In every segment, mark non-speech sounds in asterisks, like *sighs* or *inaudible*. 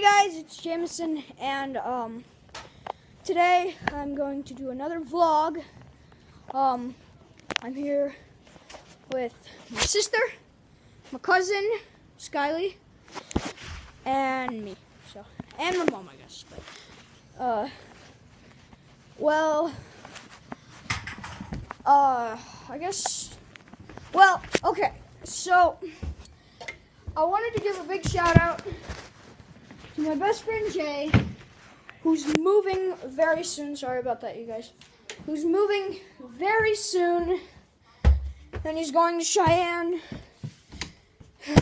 Hey guys, it's Jameson, and um, today I'm going to do another vlog. Um, I'm here with my sister, my cousin Skyly, and me. So, and my mom, I guess. But, uh, well, uh, I guess. Well, okay. So, I wanted to give a big shout out my best friend Jay, who's moving very soon. Sorry about that, you guys. Who's moving very soon. And he's going to Cheyenne. *sighs*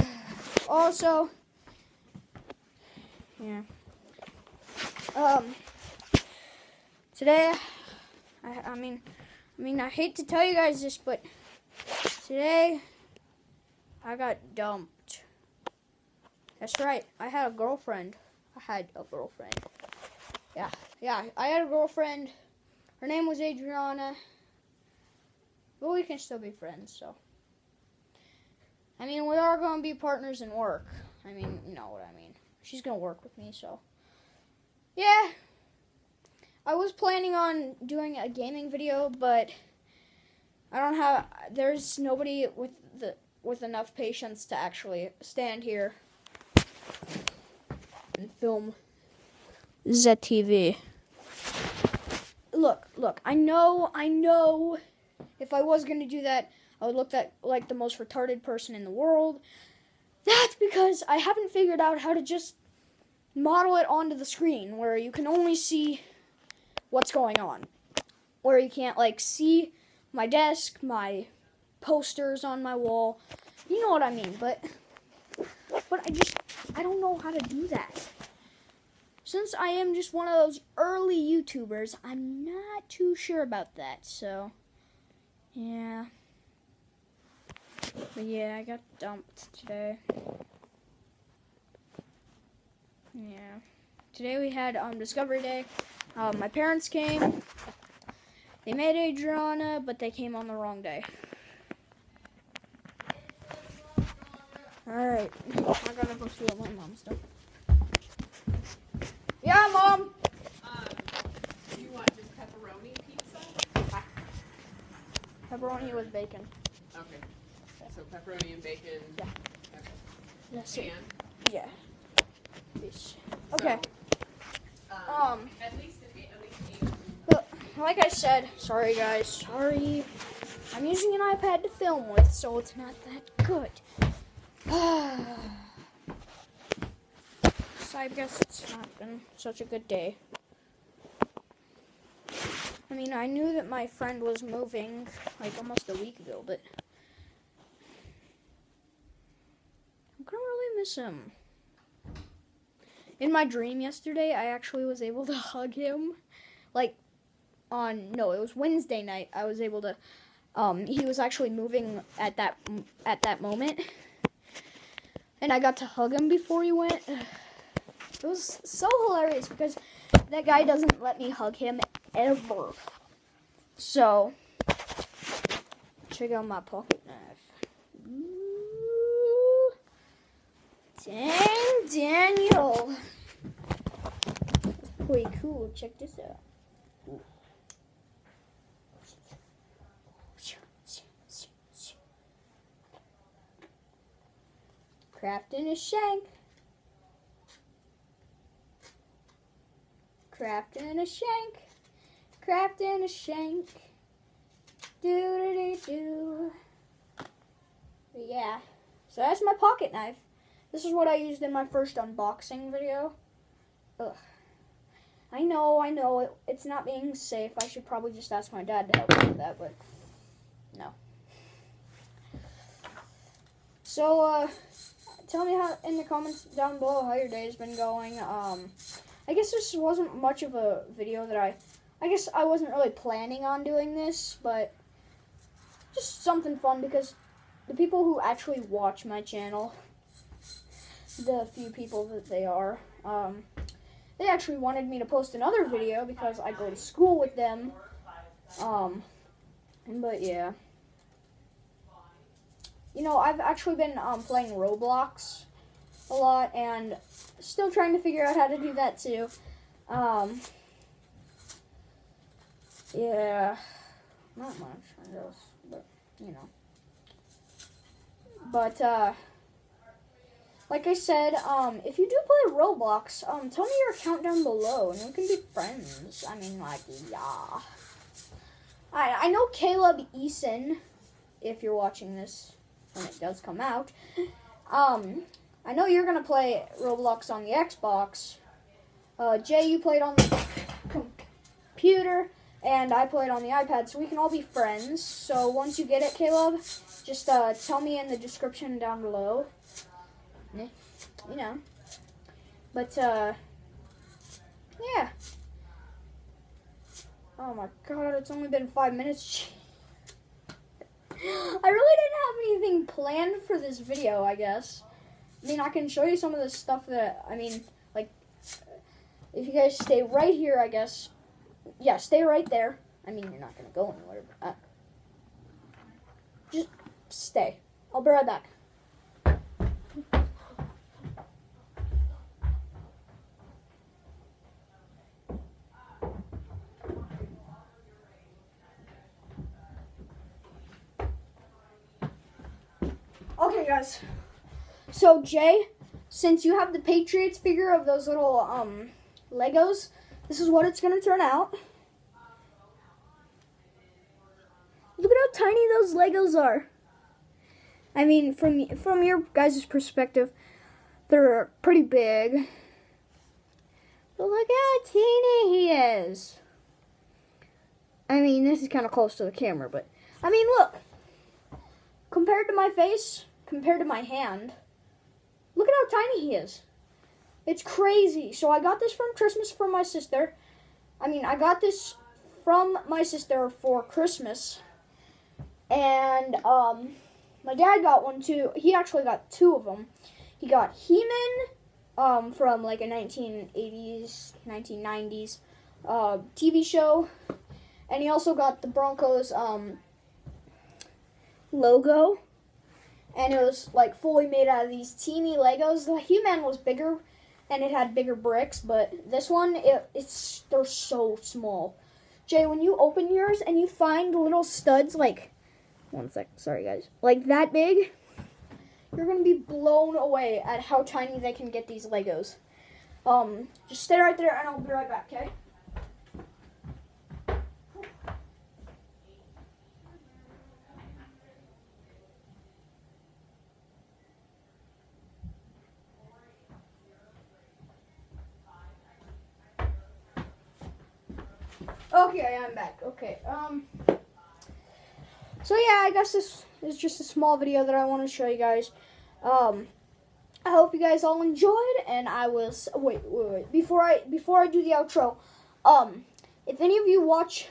Also, yeah. Um, today, I, I mean, I mean, I hate to tell you guys this, but today I got dumped. That's right. I had a girlfriend. I had a girlfriend. Yeah, yeah. I had a girlfriend. Her name was Adriana. But we can still be friends, so. I mean, we are going to be partners in work. I mean, you know what I mean. She's going to work with me, so. Yeah. I was planning on doing a gaming video, but I don't have there's nobody with the with enough patience to actually stand here film ZTV. Look, look, I know, I know if I was going to do that, I would look that like the most retarded person in the world. That's because I haven't figured out how to just model it onto the screen where you can only see what's going on. Where you can't like see my desk, my posters on my wall. You know what I mean, but but I just I don't know how to do that. Since I am just one of those early YouTubers, I'm not too sure about that. So, yeah. But yeah, I got dumped today. Yeah. Today we had um Discovery Day. Um, my parents came. They made Adriana, but they came on the wrong day. Alright. I gotta go see what my mom's done. Yeah, mom! Um, do you want just pepperoni pizza? Pepperoni with bacon. Okay. So pepperoni and bacon. Yeah. Okay. That's it. And, Yeah. Fish. Okay. so, Um, At least eight, at least eight. but like I said, sorry guys, sorry. I'm using an iPad to film with, so it's not that good. *sighs* so I guess it's not been such a good day. I mean, I knew that my friend was moving like almost a week ago, but I'm gonna really miss him. In my dream yesterday, I actually was able to *laughs* hug him. Like, on, no, it was Wednesday night. I was able to, um, he was actually moving at that, at that moment. And I got to hug him before he went. *sighs* It was so hilarious because that guy doesn't let me hug him ever. So, check out my pocket knife. Ooh. Dang, Daniel. That's pretty cool. Check this out. Crafting a shank. Crafting a shank. Crafting a shank. Do do do do. Yeah. So that's my pocket knife. This is what I used in my first unboxing video. Ugh. I know, I know, it, it's not being safe. I should probably just ask my dad to help me with that, but no. So, uh, tell me how in the comments down below how your day's been going. Um, I guess this wasn't much of a video that I, I guess I wasn't really planning on doing this, but just something fun because the people who actually watch my channel, the few people that they are, um, they actually wanted me to post another video because I go to school with them. Um, but yeah. You know, I've actually been um, playing Roblox a lot, and still trying to figure out how to do that too. Um, yeah, not much, I guess, but you know. But uh, like I said, um, if you do play Roblox, um, tell me your account down below, and we can be friends. I mean, like, yeah. I I know Caleb Eason, if you're watching this when it does come out. Um, I know you're gonna play Roblox on the Xbox. Uh, Jay, you played on the computer, and I played on the iPad, so we can all be friends. So once you get it, Caleb, just uh, tell me in the description down below. You know. But uh, yeah. Oh my god, it's only been five minutes. *laughs* I really didn't have anything planned for this video, I guess. I mean, I can show you some of the stuff that, I mean, like, if you guys stay right here, I guess. Yeah, stay right there. I mean, you're not going to go anywhere. But, uh, just stay. I'll be right back. Guys. So Jay, since you have the Patriots figure of those little um Legos, this is what it's gonna turn out. Look at how tiny those Legos are. I mean, from from your guys' perspective, they're pretty big. But look how teeny he is. I mean, this is kind of close to the camera, but I mean, look. Compared to my face, compared to my hand, look at how tiny he is. It's crazy. So I got this from Christmas from my sister. I mean, I got this from my sister for Christmas. And um my dad got one too. He actually got two of them. He got He-Man um from like a 1980s, 1990s uh TV show. And he also got the Broncos um logo and it was like fully made out of these teeny Legos. The He-Man was bigger and it had bigger bricks, but this one it, it's they're so small. Jay, when you open yours and you find little studs like one sec, sorry guys, like that big, you're gonna be blown away at how tiny they can get these Legos. Um, just stay right there and I'll be right back, okay? Okay, I'm back. Okay. Um. So yeah, I guess this is just a small video that I want to show you guys. Um, I hope you guys all enjoyed, and I will. Wait, wait, wait. Before I before I do the outro, um, if any of you watch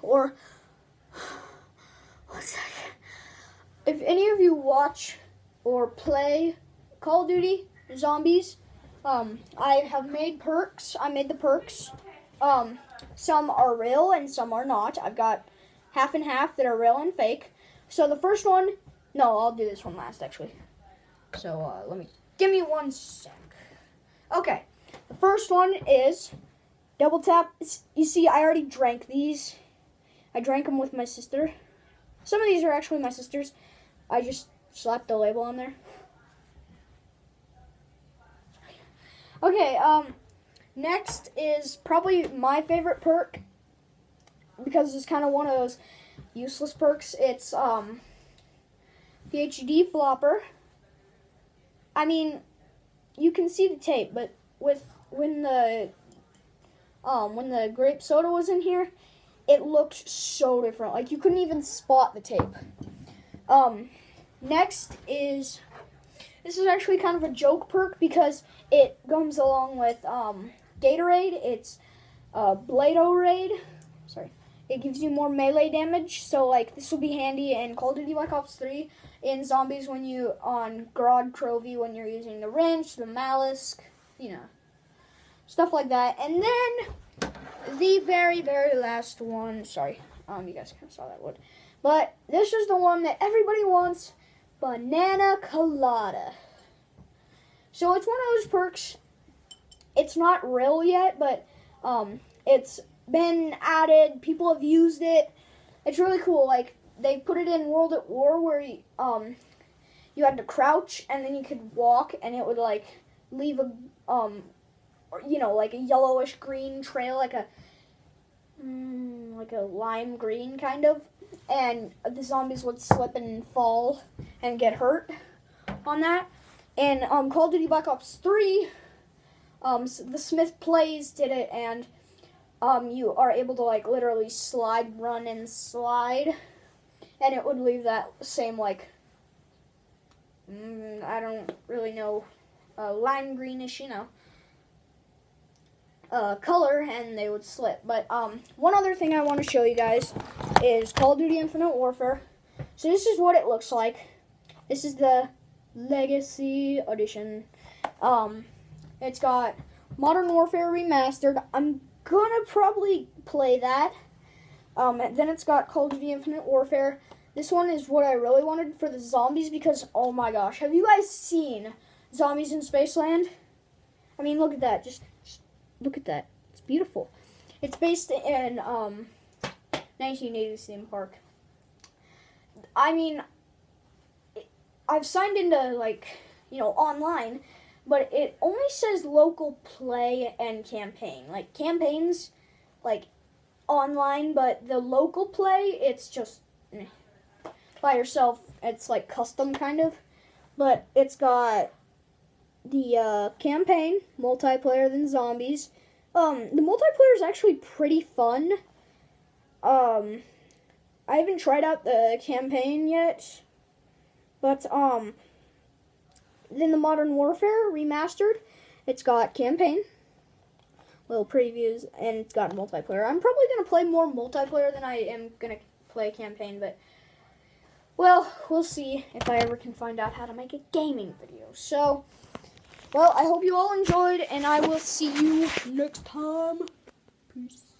or *sighs* one second, if any of you watch or play Call of Duty Zombies, um, I have made perks. I made the perks. Um, some are real and some are not. I've got half and half that are real and fake. So the first one, no, I'll do this one last actually. So uh, let me give me one sec. Okay, the first one is double tap. You see, I already drank these. I drank them with my sister. Some of these are actually my sister's. I just slapped the label on there. Okay, um, next is probably my favorite perk because it's kind of one of those useless perks. It's um PhD flopper. I mean, you can see the tape, but with when the um when the grape soda was in here, it looked so different. Like you couldn't even spot the tape. Um, next is this is actually kind of a joke perk because it comes along with um Gatorade. It's uh Blado Raid. Sorry. It gives you more melee damage, so like this will be handy in Call of Duty Black Ops 3, in Zombies when you on Grod Trophy when you're using the wrench, the malice, you know, stuff like that. And then the very very last one. Sorry, um, you guys kind of saw that one, but this is the one that everybody wants: banana colada. So it's one of those perks. It's not real yet, but um, it's been added. People have used it. It's really cool. Like they put it in World at War, where you, um, you had to crouch and then you could walk, and it would like leave a um, you know, like a yellowish green trail, like a mm, like a lime green kind of, and the zombies would slip and fall and get hurt on that. And um, Call of Duty Black Ops Three, um, s- the Smith Plays did it, and um, you are able to like literally slide, run, and slide, and it would leave that same like mm, I don't really know, uh, lime greenish, you know, uh, color, and they would slip. But um, one other thing I want to show you guys is Call of Duty Infinite Warfare. So this is what it looks like. This is the Legacy Edition. Um, it's got Modern Warfare Remastered. I'm gonna probably play that. Um, and then it's got Call of Duty Infinite Warfare. This one is what I really wanted for the zombies because, oh my gosh, have you guys seen Zombies in Spaceland? I mean, look at that. Just, just look at that. It's beautiful. It's based in um, 1980s theme park. I mean, I've signed into like you know online, but it only says local play and campaign. Like campaigns, like online, but the local play, it's just eh. by yourself. It's like custom kind of, but it's got the uh, campaign multiplayer than zombies. Um, the multiplayer is actually pretty fun. Um, I haven't tried out the campaign yet, but um, then the Modern Warfare remastered. It's got campaign, little previews, and it's got multiplayer. I'm probably gonna play more multiplayer than I am gonna play campaign, but well, we'll see if I ever can find out how to make a gaming video. So, well, I hope you all enjoyed, and I will see you next time. Peace.